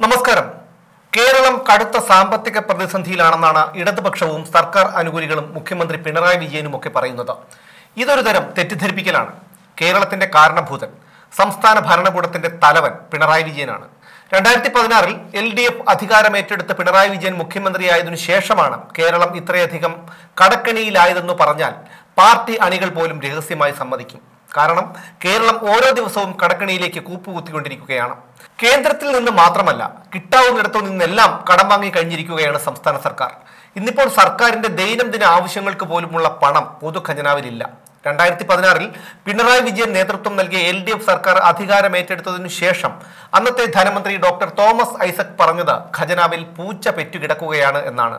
നമസ്കാരം. കേരളം കടുത്ത സാമ്പത്തിക പ്രതിസന്ധിയിലാണെന്നാണ് ഇടതുപക്ഷവും സർക്കാർ അനുകൂലികളും മുഖ്യമന്ത്രി പിണറായി വിജയനും ഒക്കെ പറയുന്നത്. ഇതൊരു തരം തെറ്റിദ്ധരിപ്പിക്കലാണ്. കേരളത്തിന്റെ കാരണഭൂതൻ സംസ്ഥാന ഭരണകൂടത്തിന്റെ തലവൻ പിണറായി വിജയനാണ്. രണ്ടായിരത്തി പതിനാറിൽ എൽ ഡി എഫ് അധികാരമേറ്റെടുത്ത് പിണറായി വിജയൻ മുഖ്യമന്ത്രിയായതിനു ശേഷമാണ് കേരളം ഇത്രയധികം കടക്കണിയിലായതെന്ന് പറഞ്ഞാൽ പാർട്ടി അണികൾ പോലും രഹസ്യമായി സമ്മതിക്കും. കാരണം കേരളം ഓരോ ദിവസവും കടക്കണിയിലേക്ക് കൂപ്പുകുത്തിക്കൊണ്ടിരിക്കുകയാണ്. കേന്ദ്രത്തിൽ നിന്ന് മാത്രമല്ല കിട്ടാവുന്നിടത്തു നിന്നെല്ലാം കടം വാങ്ങി കഴിഞ്ഞിരിക്കുകയാണ് സംസ്ഥാന സർക്കാർ. ഇന്നിപ്പോൾ സർക്കാരിന്റെ ദൈനംദിന ആവശ്യങ്ങൾക്ക് പോലുമുള്ള പണം പൊതു ഖജനാവിലില്ല രണ്ടായിരത്തി പതിനാറിൽ പിണറായി വിജയൻ നേതൃത്വം നൽകിയ എൽ ഡി എഫ് സർക്കാർ അധികാരമേറ്റെടുത്തതിനു ശേഷം അന്നത്തെ ധനമന്ത്രി ഡോക്ടർ തോമസ് ഐസക് പറഞ്ഞത് ഖജനാവിൽ പൂച്ച പെറ്റുകിടക്കുകയാണ് എന്നാണ്.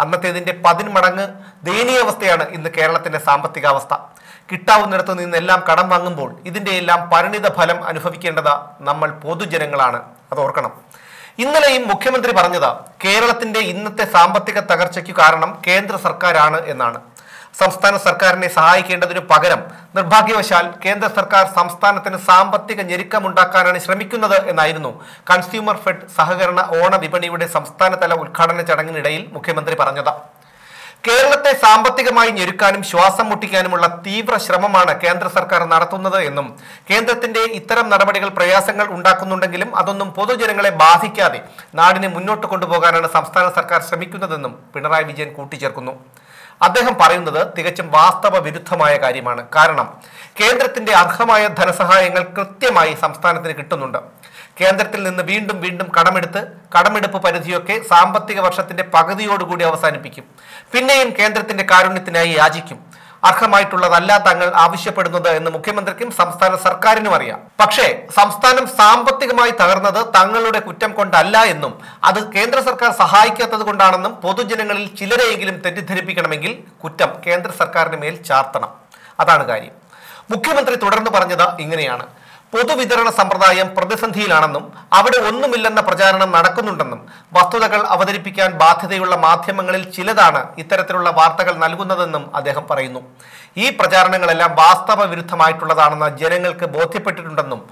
അന്നത്തേതിന്റെ പതിന്മടങ്ങ് ദയനീയാവസ്ഥയാണ് ഇന്ന് കേരളത്തിന്റെ സാമ്പത്തികാവസ്ഥ. കിട്ടാവുന്നിടത്തു നിന്നെല്ലാം കടം വാങ്ങുമ്പോൾ ഇതിന്റെ എല്ലാം പരിണിത ഫലം അനുഭവിക്കേണ്ടത് നമ്മൾ പൊതുജനങ്ങളാണ്. അത് ഓർക്കണം. ഇന്നലെയും മുഖ്യമന്ത്രി പറഞ്ഞത് കേരളത്തിന്റെ ഇന്നത്തെ സാമ്പത്തിക തകർച്ചയ്ക്ക് കാരണം കേന്ദ്ര സർക്കാരാണ് എന്നാണ്. സംസ്ഥാന സർക്കാരിനെ സഹായിക്കേണ്ടതിനു പകരം നിർഭാഗ്യവശാൽ കേന്ദ്ര സർക്കാർ സംസ്ഥാനത്തിന് സാമ്പത്തിക ഞെരുക്കമുണ്ടാക്കാനാണ് ശ്രമിക്കുന്നത് എന്നായിരുന്നു കൺസ്യൂമർ ഫെഡ് സഹകരണ ഓണ വിപണിയുടെ സംസ്ഥാനതല ഉദ്ഘാടന ചടങ്ങിനിടയിൽ മുഖ്യമന്ത്രി പറഞ്ഞത്. കേരളത്തെ സാമ്പത്തികമായി ഞെരുക്കാനും ശ്വാസം മുട്ടിക്കാനുമുള്ള തീവ്ര ശ്രമമാണ് കേന്ദ്ര സർക്കാർ നടത്തുന്നത് എന്നും കേന്ദ്രത്തിന്റെ ഇത്തരം നടപടികൾ പ്രയാസങ്ങൾ ഉണ്ടാക്കുന്നുണ്ടെങ്കിലും അതൊന്നും പൊതുജനങ്ങളെ ബാധിക്കാതെ നാടിനെ മുന്നോട്ട് കൊണ്ടുപോകാനാണ് സംസ്ഥാന സർക്കാർ ശ്രമിക്കുന്നതെന്നും പിണറായി വിജയൻ കൂട്ടിച്ചേർക്കുന്നു. അദ്ദേഹം പറയുന്നത് തികച്ചും വാസ്തവ വിരുദ്ധമായ കാര്യമാണ്. കാരണം കേന്ദ്രത്തിന്റെ അർഹമായ ധനസഹായങ്ങൾ കൃത്യമായി സംസ്ഥാനത്തിന് കിട്ടുന്നുണ്ട്. കേന്ദ്രത്തിൽ നിന്ന് വീണ്ടും വീണ്ടും കടമെടുത്ത് കടമെടുപ്പ് പരിധിയൊക്കെ സാമ്പത്തിക വർഷത്തിന്റെ പകുതിയോടുകൂടി അവസാനിപ്പിക്കും. പിന്നെയും കേന്ദ്രത്തിന്റെ കാരുണ്യത്തിനായി യാചിക്കും. അർഹമായിട്ടുള്ളതല്ല തങ്ങൾ ആവശ്യപ്പെടുന്നത് എന്ന് മുഖ്യമന്ത്രിക്കും സംസ്ഥാന സർക്കാരിനും അറിയാം. പക്ഷേ സംസ്ഥാനം സാമ്പത്തികമായി തകർന്നത് തങ്ങളുടെ കുറ്റം കൊണ്ടല്ല എന്നും അത് കേന്ദ്ര സർക്കാർ സഹായിക്കാത്തത് കൊണ്ടാണെന്നും പൊതുജനങ്ങളിൽ ചിലരെയെങ്കിലും തെറ്റിദ്ധരിപ്പിക്കണമെങ്കിൽ കുറ്റം കേന്ദ്ര സർക്കാരിന് മേൽ ചാർത്തണം. അതാണ് കാര്യം. മുഖ്യമന്ത്രി തുടർന്ന് പറഞ്ഞത് ഇങ്ങനെയാണ്. പൊതുവിതരണ സമ്പ്രദായം പ്രതിസന്ധിയിലാണെന്നും അവിടെ ഒന്നുമില്ലെന്ന പ്രചാരണം നടക്കുന്നുണ്ടെന്നും വസ്തുതകൾ അവതരിപ്പിക്കാൻ ബാധ്യതയുള്ള മാധ്യമങ്ങളിൽ ചിലതാണ് ഇത്തരത്തിലുള്ള വാർത്തകൾ നൽകുന്നതെന്നും അദ്ദേഹം പറയുന്നു. ഈ പ്രചാരണങ്ങളെല്ലാം വാസ്തവ വിരുദ്ധമായിട്ടുള്ളതാണെന്ന് ജനങ്ങൾക്ക് ബോധ്യപ്പെട്ടിട്ടുണ്ടെന്നും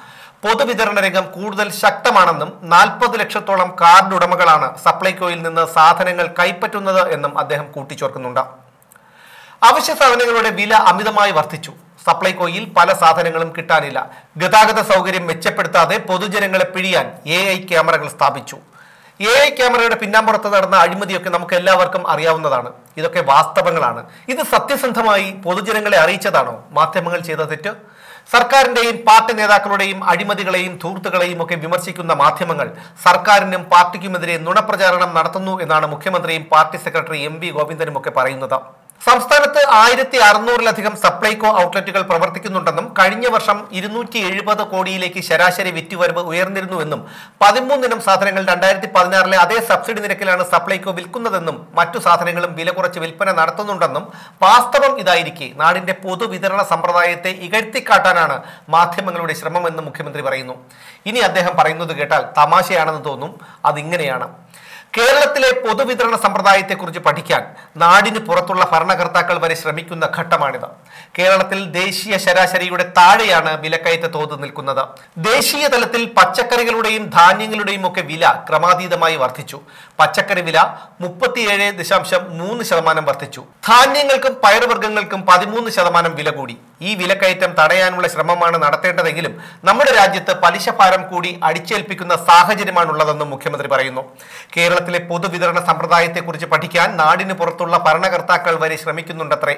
പൊതുവിതരണ രംഗം കൂടുതൽ ശക്തമാണെന്നും നാൽപ്പത് ലക്ഷത്തോളം കാർഡ് ഉടമകളാണ് സപ്ലൈകോയിൽ നിന്ന് സാധനങ്ങൾ കൈപ്പറ്റുന്നത് എന്നും അദ്ദേഹം കൂട്ടിച്ചേർക്കുന്നുണ്ട്. അവശ്യ സാധനങ്ങളുടെ വില അമിതമായി വർദ്ധിച്ചു. സപ്ലൈകോയിൽ പല സാധനങ്ങളും കിട്ടാനില്ല. ഗതാഗത സൗകര്യം മെച്ചപ്പെടുത്താതെ പൊതുജനങ്ങളെ പിഴിയാൻ എ ഐ ക്യാമറകൾ സ്ഥാപിച്ചു. എ ഐ ക്യാമറയുടെ പിന്നാമ്പുറത്ത് നടന്ന അഴിമതിയൊക്കെ നമുക്ക് എല്ലാവർക്കും അറിയാവുന്നതാണ്. ഇതൊക്കെ വാസ്തവങ്ങളാണ്. ഇത് സത്യസന്ധമായി പൊതുജനങ്ങളെ അറിയിച്ചതാണോ? മാധ്യമങ്ങൾ ചെയ്ത തെറ്റ്? സർക്കാരിന്റെയും പാർട്ടി നേതാക്കളുടെയും അഴിമതികളെയും ധൂർത്തുകളെയും ഒക്കെ വിമർശിക്കുന്ന മാധ്യമങ്ങൾ സർക്കാരിനും പാർട്ടിക്കുമെതിരെ നുണപ്രചാരണം നടത്തുന്നു എന്നാണ് മുഖ്യമന്ത്രിയും പാർട്ടി സെക്രട്ടറി എം വി ഗോവിന്ദനും ഒക്കെ പറയുന്നത്. സംസ്ഥാനത്ത് ആയിരത്തി അറുന്നൂറിലധികം സപ്ലൈകോ ഔട്ട്ലെറ്റുകൾ പ്രവർത്തിക്കുന്നുണ്ടെന്നും കഴിഞ്ഞ വർഷം ഇരുന്നൂറ്റി എഴുപത് കോടിയിലേക്ക് ശരാശരി വിറ്റുവരവ് ഉയർന്നിരുന്നുവെന്നും പതിമൂന്നിനം സാധനങ്ങൾ രണ്ടായിരത്തി പതിനാറിലെ അതേ സബ്സിഡി നിരക്കിലാണ് സപ്ലൈകോ വിൽക്കുന്നതെന്നും മറ്റു സാധനങ്ങളും വില കുറച്ച് വിൽപ്പന നടത്തുന്നുണ്ടെന്നും വാസ്തവം ഇതായിരിക്കെ. നാടിന്റെ പൊതുവിതരണ സമ്പ്രദായത്തെ ഇകഴ്ത്തിക്കാട്ടാനാണ് മാധ്യമങ്ങളുടെ ശ്രമമെന്ന് മുഖ്യമന്ത്രി പറയുന്നു. ഇനി അദ്ദേഹം പറയുന്നത് കേട്ടാൽ തമാശയാണെന്ന് തോന്നും. അതിങ്ങനെയാണ്. കേരളത്തിലെ പൊതുവിതരണ സമ്പ്രദായത്തെക്കുറിച്ച് പഠിക്കാൻ നാടിന് പുറത്തുള്ള ഭരണകർത്താക്കൾ വരെ ശ്രമിക്കുന്ന ഘട്ടമാണിത്. കേരളത്തിൽ ദേശീയ ശരാശരിയുടെ താഴെയാണ് വിലക്കയറ്റ തോത് നിൽക്കുന്നത്. ദേശീയ തലത്തിൽ പച്ചക്കറികളുടെയും ധാന്യങ്ങളുടെയും ഒക്കെ വില ക്രമാതീതമായി വർദ്ധിച്ചു. പച്ചക്കറി വില മുപ്പത്തിയേഴ് ദശാംശം മൂന്ന് ശതമാനം വർദ്ധിച്ചു. ധാന്യങ്ങൾക്കും പയറുവർഗങ്ങൾക്കും പതിമൂന്ന് ശതമാനം വില കൂടി. ഈ വിലക്കയറ്റം തടയാനുള്ള ശ്രമമാണ് നടത്തേണ്ടതെങ്കിലും നമ്മുടെ രാജ്യത്ത് പലിശ ഭാരം കൂടി അടിച്ചേൽപ്പിക്കുന്ന സാഹചര്യമാണുള്ളതെന്നും മുഖ്യമന്ത്രി പറയുന്നു. കേരളത്തിലെ പൊതുവിതരണ സമ്പ്രദായത്തെക്കുറിച്ച് പഠിക്കാൻ നാടിന് പുറത്തുള്ള ഭരണകർത്താക്കൾ വരെ ശ്രമിക്കുന്നുണ്ടത്രേ.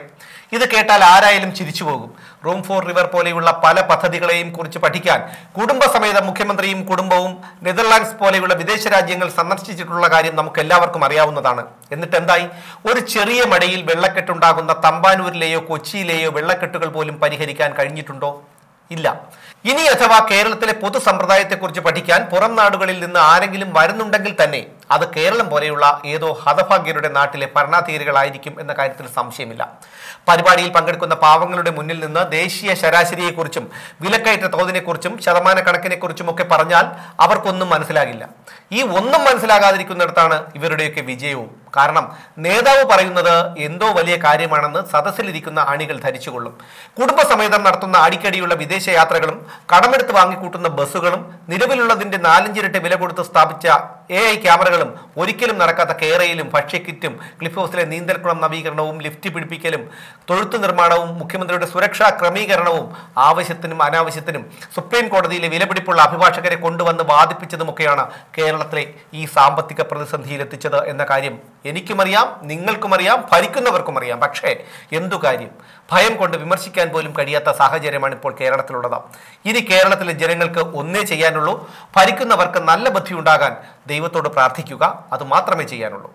ഇത് കേട്ടാൽ ആരായാലും ചിരിച്ചു പോകും. റൂം ഫോർ റിവർ പോലെയുള്ള പല പദ്ധതികളെയും കുറിച്ച് പഠിക്കാൻ കുടുംബസമേതം മുഖ്യമന്ത്രിയും കുടുംബവും നെതർലാൻഡ്സ് പോലെയുള്ള വിദേശ രാജ്യങ്ങൾ സന്ദർശിച്ചിട്ടുള്ള കാര്യം നമുക്ക് എല്ലാവർക്കും അറിയാവുന്നതാണ്. എന്നിട്ട് എന്തായി ഒരു ചെറിയ മഴയിൽ വെള്ളക്കെട്ടുണ്ടാകുന്ന തമ്പാനൂരിലെയോ കൊച്ചിയിലെയോ വെള്ളക്കെട്ടുകൾ പോലും പരിഹരിക്കാൻ കഴിഞ്ഞിട്ടുണ്ടോ? ഇല്ല. ഇനി അഥവാ കേരളത്തിലെ പൊതു സമ്പ്രദായത്തെക്കുറിച്ച് പഠിക്കാൻ പുറം നാടുകളിൽ നിന്ന് ആരെങ്കിലും വരുന്നുണ്ടെങ്കിൽ തന്നെ അത് കേരളം പോലെയുള്ള ഏതോ ഹതഭാഗ്യരുടെ നാട്ടിലെ ഭരണാധികാരികളായിരിക്കും എന്ന കാര്യത്തിൽ സംശയമില്ല. പരിപാടിയിൽ പങ്കെടുക്കുന്ന പാവങ്ങളുടെ മുന്നിൽ നിന്ന് ദേശീയ ശരാശരിയെക്കുറിച്ചും വിലക്കയറ്റ തോതിനെക്കുറിച്ചും ശതമാന കണക്കിനെക്കുറിച്ചും ഒക്കെ പറഞ്ഞാൽ അവർക്കൊന്നും മനസ്സിലാകില്ല. ഈ ഒന്നും മനസ്സിലാകാതിരിക്കുന്നിടത്താണ് ഇവരുടെയൊക്കെ വിജയവും. കാരണം നേതാവ് പറയുന്നത് എന്തോ വലിയ കാര്യമാണെന്ന് സദസ്സിലിരിക്കുന്ന അണികൾ ധരിച്ചുകൊള്ളും. കുടുംബസമേതം നടത്തുന്ന അടിക്കടിയുള്ള വിദേശ യാത്രകളും കടമെടുത്ത് വാങ്ങിക്കൂട്ടുന്ന ബസ്സുകളും നിലവിലുള്ളതിന്റെ നാലഞ്ചിരട്ടി വില കൊടുത്ത് സ്ഥാപിച്ച എ ഐ ക്യാമറകളും ഒരിക്കലും നടക്കാത്ത കേരയിലും ഭക്ഷ്യക്കിറ്റും ക്ലിഫ് ഹൗസിലെ നീന്തൽക്കുളം നവീകരണവും ലിഫ്റ്റ് പിടിപ്പിക്കലും തൊഴുത്ത് നിർമ്മാണവും മുഖ്യമന്ത്രിയുടെ സുരക്ഷാ ക്രമീകരണവും ആവശ്യത്തിനും അനാവശ്യത്തിനും സുപ്രീം കോടതിയിലെ വിലപിടിപ്പുള്ള അഭിഭാഷകരെ കൊണ്ടുവന്ന് വാദിപ്പിച്ചതുമൊക്കെയാണ് കേരളത്തിലെ ഈ സാമ്പത്തിക പ്രതിസന്ധിയിലെത്തിച്ചത് എന്ന കാര്യം എനിക്കുമറിയാം നിങ്ങൾക്കുമറിയാം ഭരിക്കുന്നവർക്കും അറിയാം പക്ഷേ എന്തു കാര്യം? ഭയം കൊണ്ട് വിമർശിക്കാൻ പോലും കഴിയാത്ത സാഹചര്യമാണ് ഇപ്പോൾ കേരളത്തിലുള്ളത്. ഇനി കേരളത്തിലെ ജനങ്ങൾക്ക് ഒന്നേ ചെയ്യാനുള്ളൂ. ഭരിക്കുന്നവർക്ക് നല്ല ബുദ്ധി ഉണ്ടാകാൻ ദൈവത്തോട് പ്രാർത്ഥിക്കുക. അത് മാത്രമേ ചെയ്യാനുള്ളൂ.